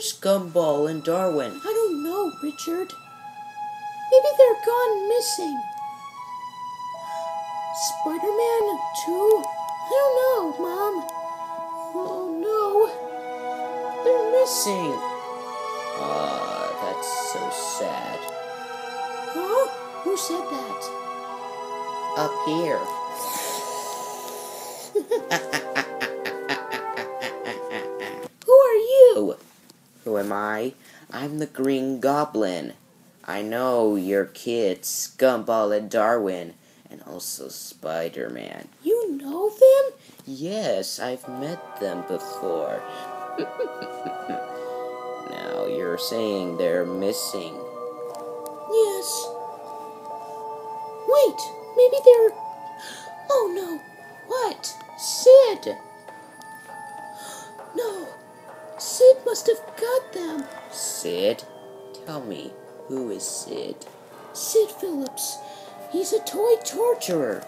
Gumball and Darwin? I don't know, Richard. Maybe they're gone missing. Spider Man, too? I don't know, Mom. Oh no. They're missing. Ah, that's so sad. Huh? Who said that? Up here. am I? I'm the Green Goblin. I know your kids, Gumball and Darwin, and also Spider Man. You know them? Yes, I've met them before. now you're saying they're missing. Yes. Wait, maybe they're. Oh no. What? Sid! Must have got them. Sid? Tell me, who is Sid? Sid Phillips. He's a toy torturer.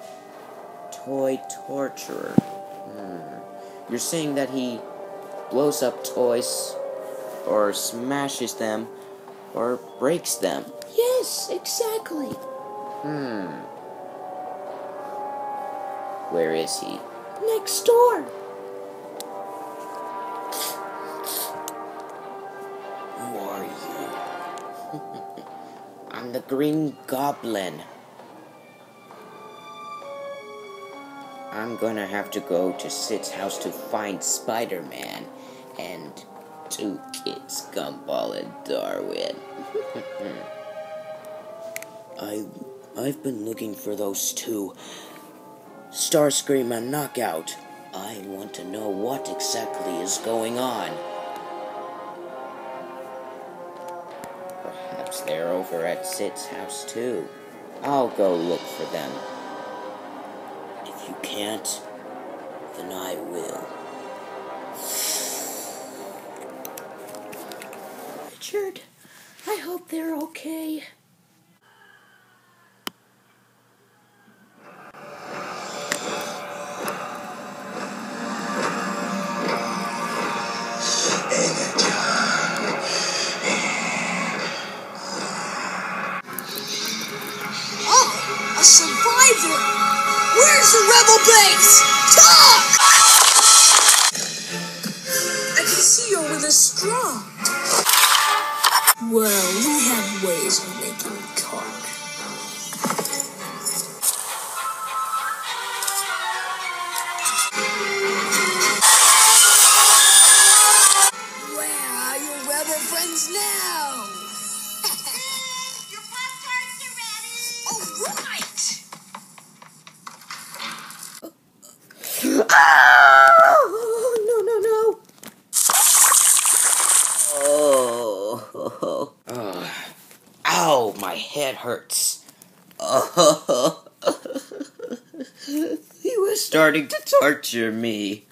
Toy torturer. Hmm. You're saying that he blows up toys, or smashes them, or breaks them. Yes, exactly. Hmm. Where is he? Next door. Green Goblin. I'm gonna have to go to Sid's house to find Spider Man and two kids, Gumball and Darwin. I, I've been looking for those two. Starscream and Knockout. I want to know what exactly is going on. They're over at Sid's house too. I'll go look for them. If you can't, then I will. Richard, I hope they're okay. Well, we have ways of making it talk. Where are your rebel friends now? Your Pop Tarts are ready. All right! Oh, no, no, no. Oh, Ugh. ow, my head hurts. Oh, he was starting to torture me.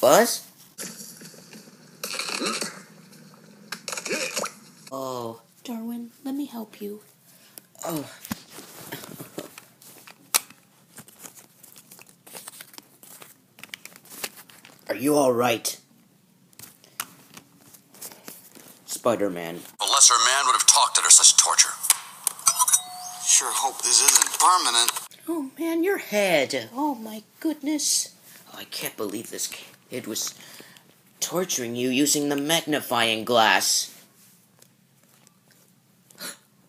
Buzz? Oh, Darwin, let me help you. oh. Are you alright? Spider Man. A lesser man would have talked under such torture. Sure hope this isn't permanent. Oh man, your head. Oh my goodness. Oh, I can't believe this kid was torturing you using the magnifying glass.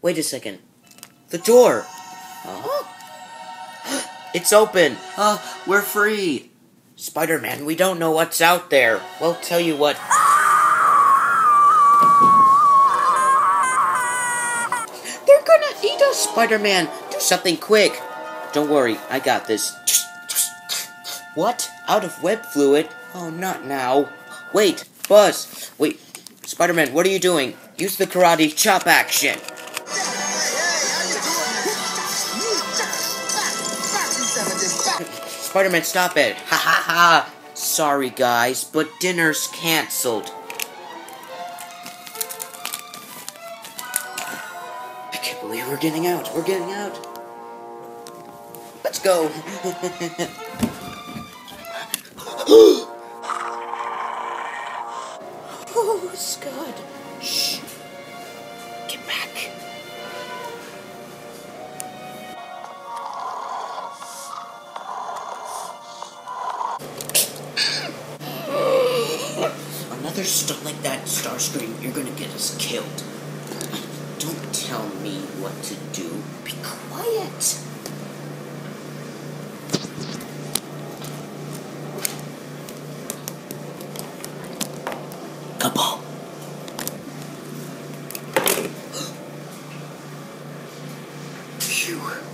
Wait a second. The door! Oh. It's open! Oh, we're free! Spider Man, we don't know what's out there. We'll tell you what. They're gonna eat us! Spider Man, do something quick! Don't worry, I got this. What? Out of web fluid? Oh, not now. Wait, Buzz! Wait, Spider Man, what are you doing? Use the karate chop action! Spider Man, stop it! Ha ha ha! Sorry, guys, but dinner's cancelled. We're getting out. We're getting out. Let's go. oh, Scud. Shh. Get back. Another stunt like that, Starscream, you're gonna get us killed. Tell me what to do. Be quiet. Gumball. Phew.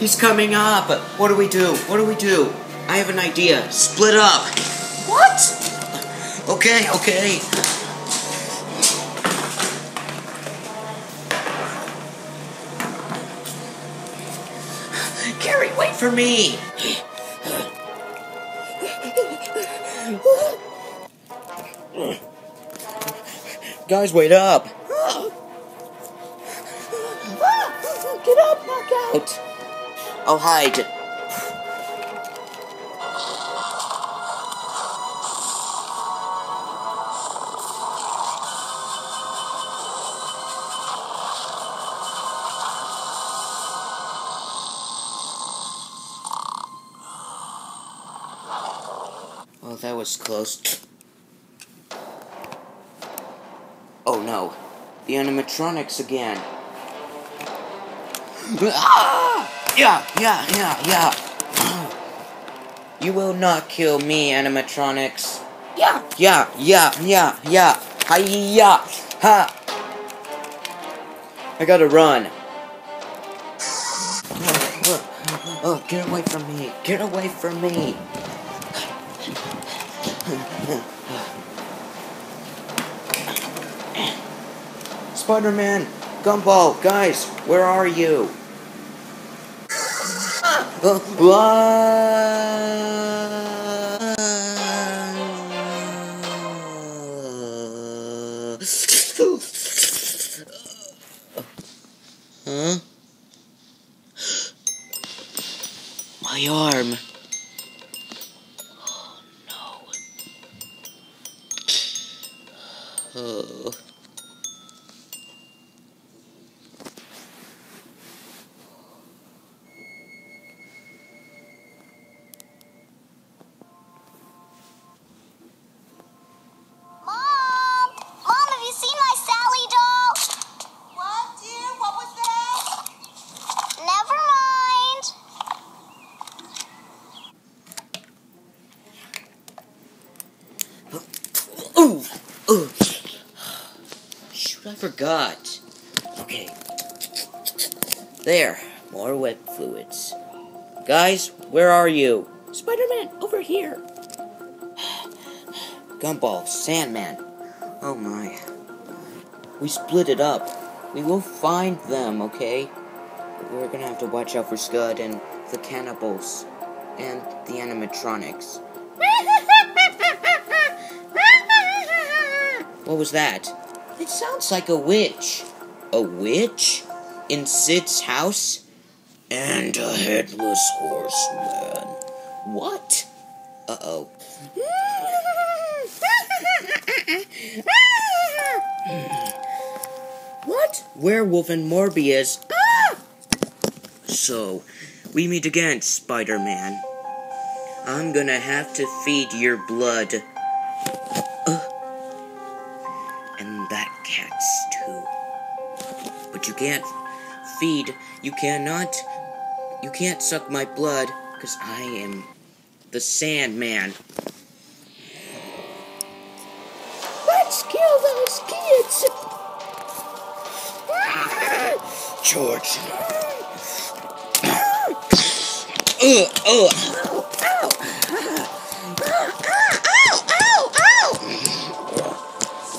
He's coming up. What do we do? What do we do? I have an idea. Split up. What? Okay, okay. Gary, wait for me. Guys, wait up. Ah. Ah, get up, knockout! I'll hide. Oh, that was close. Oh no, the animatronics again. Ah! Yeah, yeah, yeah, yeah. You will not kill me, animatronics. Yeah, yeah, yeah, yeah, yeah. Hiya! Ha! I gotta run. Oh, oh, get away from me! Get away from me! Spider-Man! Gumball! Guys! Where are you? Uh, Huh? My arm. I forgot. Okay. There. More web fluids. Guys, where are you? Spider-Man, over here. Gumball, Sandman. Oh my. We split it up. We will find them, okay? We're gonna have to watch out for Scud and the cannibals and the animatronics. What was that? It sounds like a witch. A witch? In Sid's house? And a headless horseman. What? Uh oh. What? Werewolf and Morbius. So, we meet again, Spider Man. I'm gonna have to feed your blood. Uh, cat's too. But you can't feed, you cannot, you can't suck my blood, because I am the Sandman. Let's kill those kids! George. Ugh, ugh.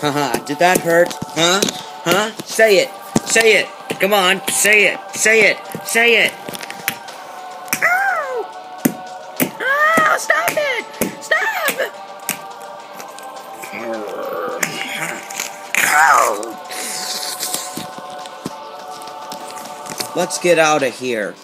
Haha, did that hurt? Huh? Huh? Say it. Say it. Come on, say it. Say it. Say it. Ow! Ow, stop it! Stop! Ow. Let's get out of here.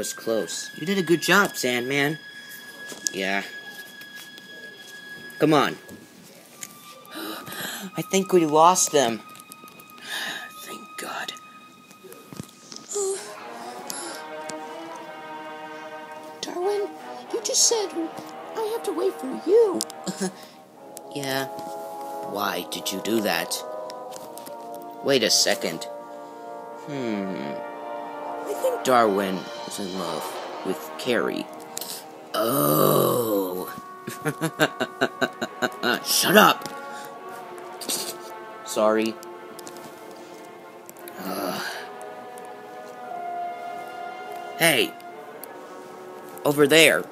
Was close. You did a good job, Sandman. Yeah. Come on. I think we lost them. Thank God. Darwin, you just said I have to wait for you. Yeah. Why did you do that? Wait a second. Hmm. I think Darwin is in love with Carrie. Oh. Shut up. Sorry. Ugh. Hey. Over there.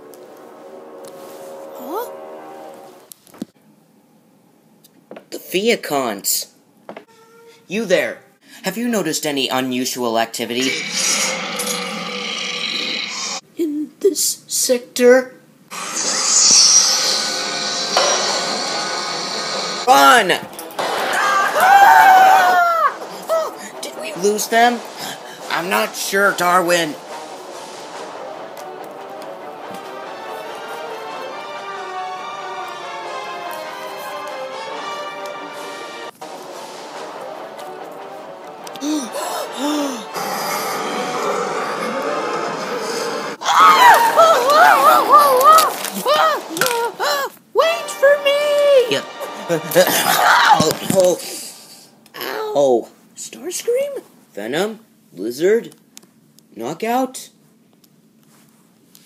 Huh? The Vehicons. You there. Have you noticed any unusual activity? In this sector? Run! Ah! Did we lose them? I'm not sure, Darwin. Venom? Lizard? Knockout?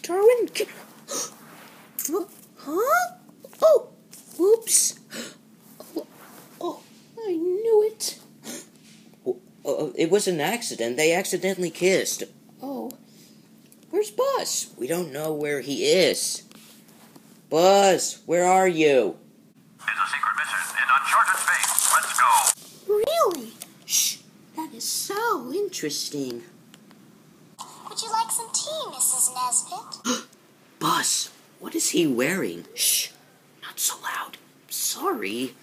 Darwin, huh? Oh, whoops. Oh, oh, I knew it. Uh, it was an accident. They accidentally kissed. Oh, where's Buzz? We don't know where he is. Buzz, where are you? It's a secret mission in uncharted space. Let's go. Really? Shh, that is so interesting. Would you like some tea, Mrs. Nesbit? Buzz, what is he wearing? Shh, not so loud. Sorry.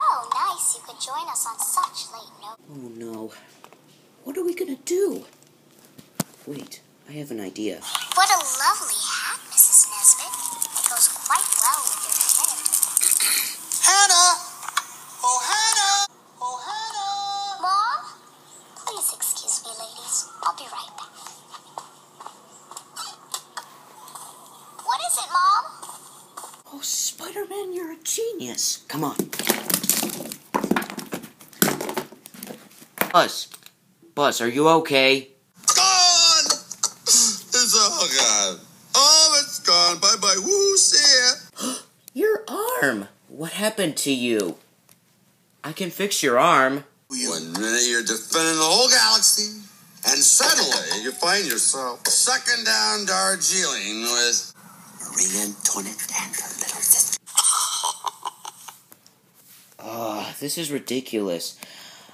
Oh, nice. You could join us on such late notice. Oh no. What are we gonna do? Wait, I have an idea. What a lovely hat, Mrs. Nesbit. It goes quite well with your head. Hannah! Oh, Hannah! Oh, Hannah! Mom? Please excuse me, ladies. I'll be right back. What is it, Mom? Oh, Spider Man, you're a genius. Come on. Buzz. Buzz, are you okay? Gone! It's all gone. All of it's gone. Bye bye. Woo, see ya. Your arm. What happened to you? I can fix your arm. One minute you're defending the whole galaxy, and suddenly you find yourself sucking down Darjeeling with Marie Antoinette and Ah, this is ridiculous.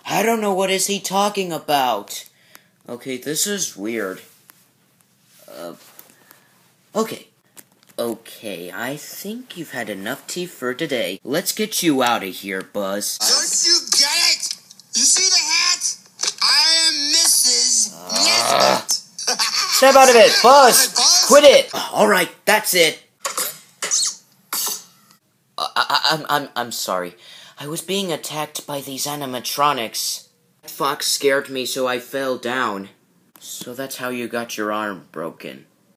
I don't know what is he talking about. Okay, this is weird. Uh, okay. Okay, I think you've had enough tea for today. Let's get you out of here, Buzz. Don't you get it? You see the hat? I am Mrs. Nesbit. Step out of it, Buzz! Buzz? Quit it! All right, that's it. Uh, I, I, I'm, I'm, I'm sorry. I was being attacked by these animatronics. Fox scared me, so I fell down. So that's how you got your arm broken.